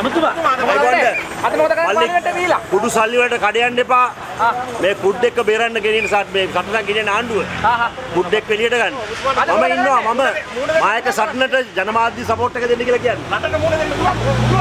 අමුතුමා අද මොකද කරන්නේ පාර්ලිමේන්තේ ගිහිලා කුඩු සල්ලි වලට කඩයන්න එපා. මේ කුඩ් එක බේරන්න ගෙනියන සත් මේ සටනක් ගෙනියන ආණ්ඩුව. කුඩ් එක එළියට ගන්න. මම ඉන්නවා මම මායක සටනට ජනමාධ්‍ය සපෝට් එක දෙන්න කියලා කියන්නේ. රටට මුණ දෙන්න පුළුවන්